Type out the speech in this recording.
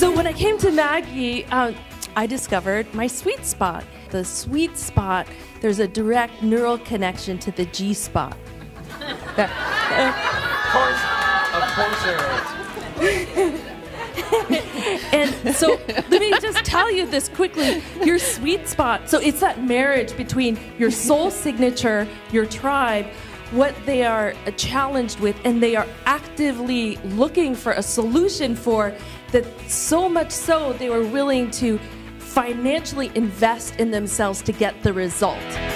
Maggie, when I came to Maggie, um, I discovered my sweet spot. The sweet spot, there's a direct neural connection to the G spot. Of course, of course there is. And so let me just tell you this quickly. Your sweet spot, so it's that marriage between your soul signature, your tribe, what they are uh, challenged with, and they are actively looking for a solution for, that so much so they were willing to financially invest in themselves to get the result.